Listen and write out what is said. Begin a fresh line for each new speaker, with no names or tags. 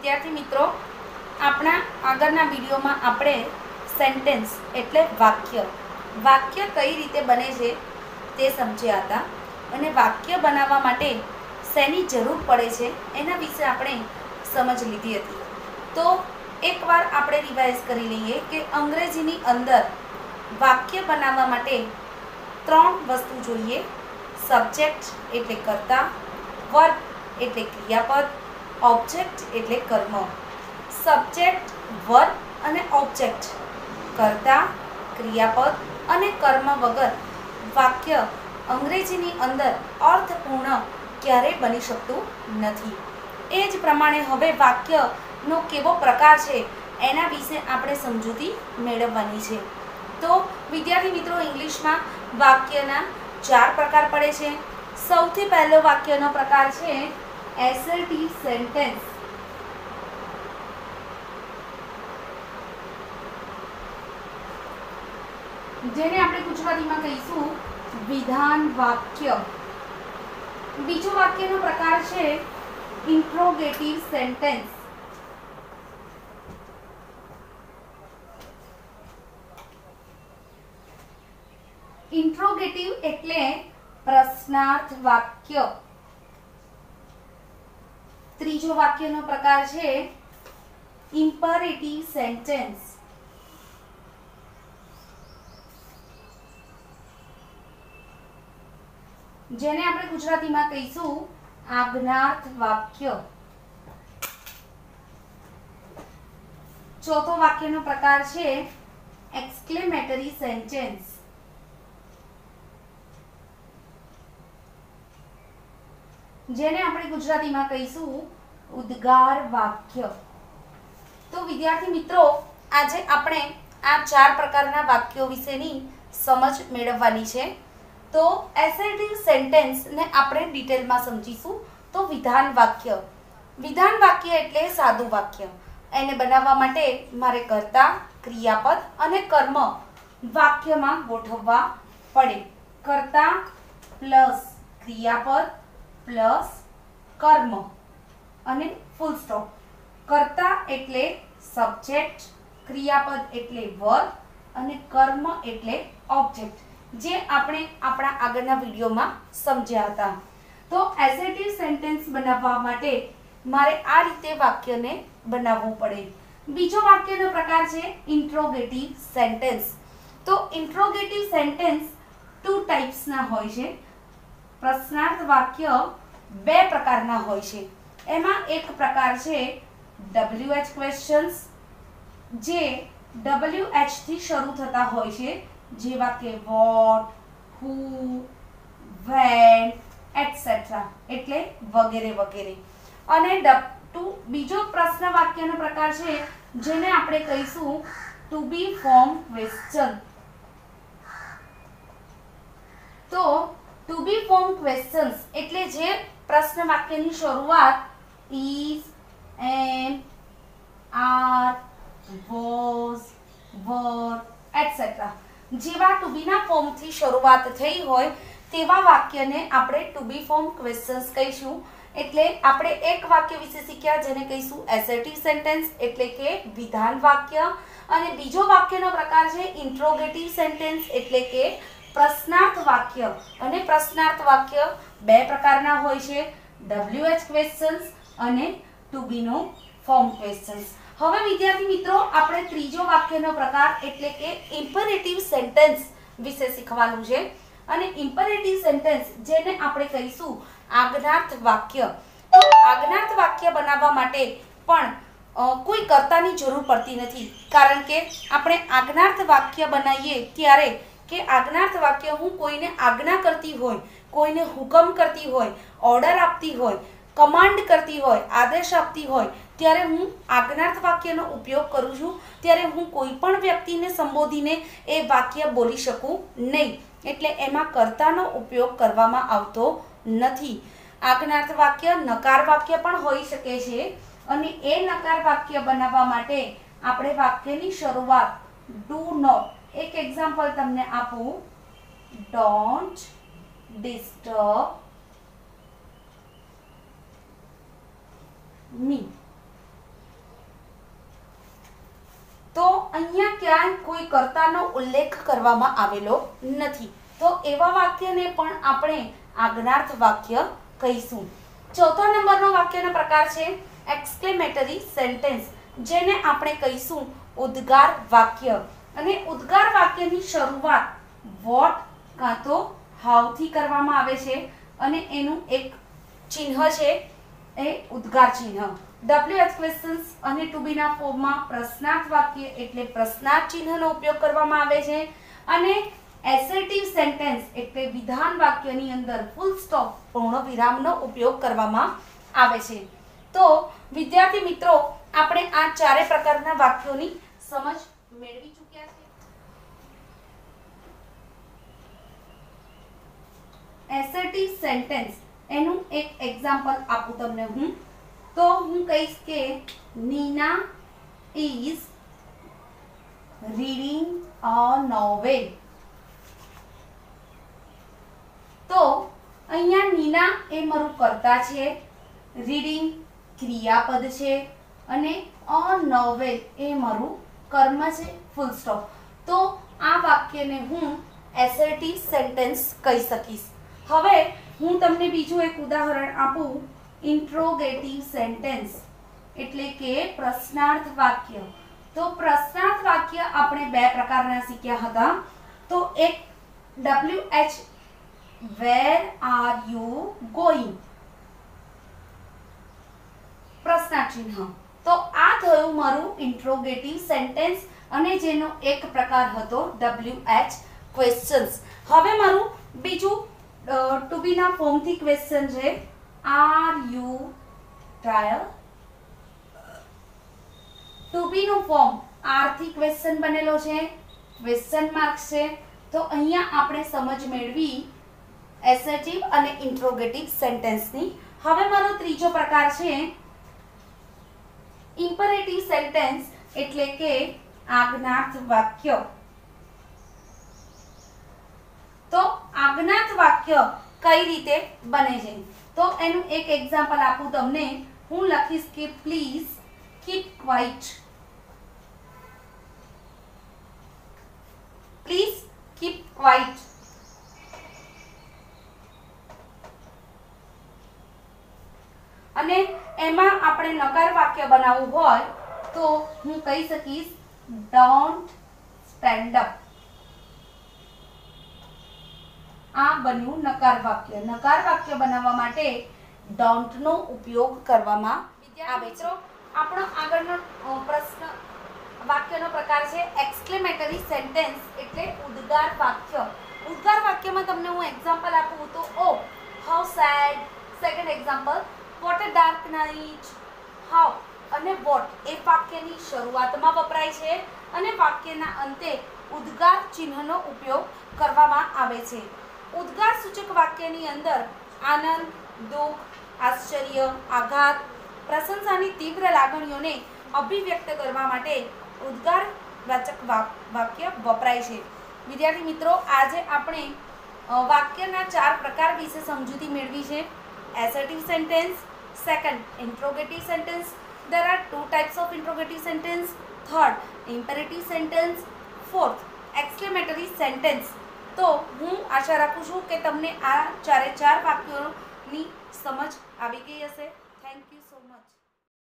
વિદ્યાર્થી મિત્રો, આપણા આગળના વિડીયોમાં આપણે સેન્ટેન્સ એટલે વાક્ય. વાક્ય કઈ રીતે બને છે તે સમજ્યા હતા અને વાક્ય બનાવવા માટે શેની જરૂર પડે છે એના વિશે આપણે સમજ લીધી હતી. તો એકવાર આપણે રિવાઇઝ કરી લઈએ કે અંગ્રેજીની અંદર વાક્ય બનાવવા માટે ત્રણ વસ્તુ જોઈએ. સબ્જેક્ટ એટલે કર્તા વર્બ એટલે ક્રિયાપદ ઓબ્જેક્ટ એટલે કર્મ. સબ્જેક્ટ વર્ક અને ઓબ્જેક્ટ કર્તા, ક્રિયાપદ અને કર્મ વગર. વાક્ય અંગ્રેજીની અંદર અર્થપૂર્ણ ક્યારેય બની શકતું નથી. એ જ પ્રમાણે હવે વાક્યનો કેવો પ્રકાર છે એના વિશે આપણે સમજૂતી મેળવવાની છે. તો વિદ્યાર્થી મિત્રો, ઇંગ્લિશમાં વાક્યના ચાર પ્રકાર પડે છે. સૌથી પહેલો વાક્યનો પ્રકાર છે એસર્ટિવ સેન્ટેન્સ જેને આપણે ગુજરાતીમાં કહીશું વિધાન વાક્ય. બીજો વાક્યનો પ્રકાર છે ઇન્ટ્રોગેટિવ સેન્ટેન્સ ઇન્ટ્રોગેટિવ એટલે પ્રશ્નાર્થ વાક્ય. ત્રીજો વાક્યનો પ્રકાર છે ઇમ્પરેટિવ સેન્ટેન્સ જેને આપણે ગુજરાતીમાં કહીશું આજ્ઞાર્થ વાક્ય. ચોથો વાક્યનો પ્રકાર છે એક્સક્લેમેટરી સેન્ટેન્સ જેને આપણે ગુજરાતીમાં કહીશું ઉદ્ગાર વાક્ય. તો વિદ્યાર્થી મિત્રો, આજે આપણે આ ચાર પ્રકારના વાક્યો વિશેની સમજ મેળવવાની છે. તો એસેટિવ સેન્ટેન્સને આપણે ડિટેલમાં સમજીશું. તો વિધાન વાક્ય. વિધાન વાક્ય એટલે સાદું વાક્ય. એને બનાવવા માટે મારે કર્તા, ક્રિયાપદ અને કર્મ વાક્યમાં ગોઠવવા પડે. કર્તા પ્લસ ક્રિયાપદ પ્લસ કર્મ. અને ફૂલ સ્ટોપ કર્તા એટલે સબ્જેક્ટ ક્રિયાપદ એટલે વર્બ અને કર્મ એટલે ઓબ્જેક્ટ જે આપણે આપણા આગળના વિડીયોમાં સમજ્યા હતા. તો એસેટિવ સેન્ટેન્સ બનાવવા માટે મારે આ રીતે વાક્યને બનાવવું પડે. બીજો વાક્યનો પ્રકાર છે ઇન્ટ્રોગેટિવ સેન્ટેન્સ તો ઇન્ટ્રોગેટિવ સેન્ટેન્સ ટુ ટાઈપ્સના હોય છે. પ્રશ્નાર્થ વાક્ય બે પ્રકારના હોય છે. એમાં એક પ્રકાર છે ડબલ્યુ એચ ક્વેશ્ચન્સ જે ડબલ્યુ એચથી શરૂ થતા હોય છે, જેવા કે વોટ હુ વેન એટસેટ્રા એટલે વગેરે વગેરે. અને ટુ બીજો પ્રશ્ન વાક્યનો પ્રકાર છે, જેને આપણે કહીશું ટુ બી ફોર્મ ક્વેશ્ચન તો ટુ બી ફોર્મ ક્વેશ્ચન્સ એટલે જે પ્રશ્ન વાક્યની શરૂઆત is am are was were, etcetera જેવા ટુ બીના ફોર્મથી શરૂઆત થઈ હોય તેવા વાક્યને આપણે ટુ બી ફોર્મ ક્વેશ્ચન્સ કહીશું. એટલે આપણે એક વાક્ય વિશે શીખ્યા જેને કહીશું એસર્ટિવ સેન્ટેન્સ એટલે કે વિધાન વાક્ય. અને બીજો વાક્યનો પ્રકાર છે ઇન્ટ્રોગેટિવ સેન્ટેન્સ એટલે કે પ્રશ્નાર્થ વાક્ય. અને પ્રશ્નાર્થ વાક્ય બે પ્રકારના હોય છે. ડબલ્યુએચ ક્વેશ્ચન્સ અને ટુ બીનો ફોર્મ ક્વેશ્ચન્સ હવે વિદ્યાર્થી મિત્રો, આપણે ત્રીજો વાક્યનો પ્રકાર એટલે કે ઇમ્પરેટિવ સેન્ટેન્સ વિશે શીખવાનું છે. અને ઇમ્પરેટિવ સેન્ટેન્સ જેને આપણે કહીશું આજ્ઞાર્થ વાક્ય. તો આજ્ઞાર્થ વાક્ય બનાવવા માટે પણ કોઈ કર્તાની જરૂર પડતી નથી. કારણ કે આપણે આજ્ઞાર્થ વાક્ય બનાવીએ ત્યારે કે આજ્ઞાર્થ વાક્ય હું કોઈને આજ્ઞા કરતી હોય, કોઈને હુકમ કરતી હોય ઓર્ડર આપતી હોય કમાન્ડ કરતી હોય, આદેશ આપતી હોય, ત્યારે હું આજ્ઞાર્થ વાક્યનો ઉપયોગ કરું છું. ત્યારે હું કોઈ પણ વ્યક્તિને સંબોધીને એ વાક્ય બોલી શકું નહીં. એટલે એમાં કર્તાનો ઉપયોગ કરવામાં આવતો નથી. આજ્ઞાર્થ વાક્ય નકાર વાક્ય પણ હોઈ શકે છે અને એ નકાર વાક્ય બનાવવા માટે આપણે વાક્યની શરૂઆત ડુ નોટ એક એક્ઝામ્પલ તમને આપું. ડોન્ટ ડિસ્ટર્બ મી તો અહીંયા ક્યાંય કોઈ કર્તાનો ઉલ્લેખ કરવામાં આવેલો નથી. તો એવા વાક્યને પણ આપણે આજ્ઞાર્થ વાક્ય કહીશું. ચોથા નંબરનો વાક્યનો પ્રકાર છે એક્સક્લેમેટરી સેન્ટેન્સ જેને આપણે કહીશું ઉદ્ગાર વાક્ય. અને ઉદ્ગાર વાક્યની શરૂઆત વોટ કાં તો હાવથી કરવામાં આવે છે અને એનું એક ચિહ્ન છે એ ઉદ્ગાર ચિહ્ન. ડબલ્યુ એચ ક્વેશ્ચન્સ અને ટુ બીના ફોર્મમાં પ્રશ્નાર્થ વાક્ય એટલે પ્રશ્નાર્થ ચિહ્નનો ઉપયોગ કરવામાં આવે છે અને એસર્ટિવ સેન્ટેન્સ એટલે વિધાન વાક્યની અંદર ફૂલ સ્ટોપ પૂર્ણ વિરામનો ઉપયોગ કરવામાં આવે છે. તો, વિદ્યાર્થી મિત્રો, આપણે આ ચારે પ્રકારના વાક્યોની સમજ મેળવી ચૂક્યા છે. એસર્ટિવ સેન્ટેન્સ એનું એક એક્ઝામ્પલ આપું તમને હું. તો હું કહીશ કે Neena is reading a novel તો અહીંયા નીના એ મારું કરતા છે રીડિંગ ક્રિયાપદ છે અને અ નોવેલ એ મારું કર્મ છે ફૂલ સ્ટોપ તો આ વાક્યને હું એસર્ટિવ સેન્ટેન્સ કહી શકીશ. હવે હું તમને બીજું એક ઉદાહરણ આપું. ઇન્ટ્રોગેટિવ સેન્ટેન્સ એટલે કે પ્રશ્નાર્થ વાક્ય. તો પ્રશ્નાર્થ વાક્ય આપણે બે પ્રકારના શીખ્યા હતા. તો એક W H where are you going પ્રશ્નાર્થ ચિહ્ન તો આ થયું મારું ઇન્ટ્રોગેટિવ સેન્ટેન્સ અને જેનો એક પ્રકાર હતો ડબલ્યુ એચ ક્વેશ્ચન્સ હવે મારું બીજું ટુ બી ના ફોર્મથી ક્વેશ્ચન છે are you trial to be નું ફોર્મ આરથી ક્વેશ્ચન બનેલો છે ક્વેશ્ચન માર્ક્સ છે, તો અહીંયા આપણે સમજ મેળવી એસેટિવ અને ઇન્ટ્રોગેટિવ સેન્ટેન્સની હવે મારો ત્રીજો પ્રકાર છે ઇમ્પરેટિવ સેન્ટેન્સ એટલે કે આજ્ઞાર્થ વાક્ય. તો આજ્ઞાત વાક્ય કઈ રીતે બને છે? તો એનું એક એક્ઝામ્પલ આપું તમને. હું લખીશ કે please keep quiet please keep quiet અને એમાં આપણે નકાર વાક્ય બનાવવું હોય તો હું કહી શકીશ ડોન્ટ સ્ટેન્ડ અપ આ બન્યું નકાર વાક્ય. નકાર વાક્ય બનાવવા માટે ડોન્ટ નો ઉપયોગ કરવામાં આવે છે. આપણો આગળનો પ્રશ્ન વાક્યનો પ્રકાર છે એક્સક્લેમેટરી સેન્ટેન્સ એટલે ઉદ્ગાર વાક્ય. ઉદ્ગાર વાક્યમાં તમને હું એક્ઝામ્પલ આપું તો O how sad second example what a dark night how અને વોટ એ વાક્યની શરૂઆતમાં વપરાય છે અને વાક્યના અંતે ઉદ્ગાર ચિહ્નનો ઉપયોગ કરવામાં આવે છે. ઉદ્ગાર સૂચક વાક્યની અંદર આનંદ દુઃખ આશ્ચર્ય આઘાત પ્રશંસાની તીવ્ર લાગણીઓને અભિવ્યક્ત કરવા માટે ઉદ્ગાર વાચક વાક્ય વપરાય છે વિદ્યાર્થી મિત્રો આજે આપણે વાક્યના ચાર પ્રકાર વિશે સમજૂતી મેળવી છે assertive sentence second interrogative sentence there are two types of interrogative sentence third imperative sentence fourth exclamatory sentence તો હું આશા રાખું છું કે તમને આ ચારે ચાર વાક્યોની સમજ આવી ગઈ હશે.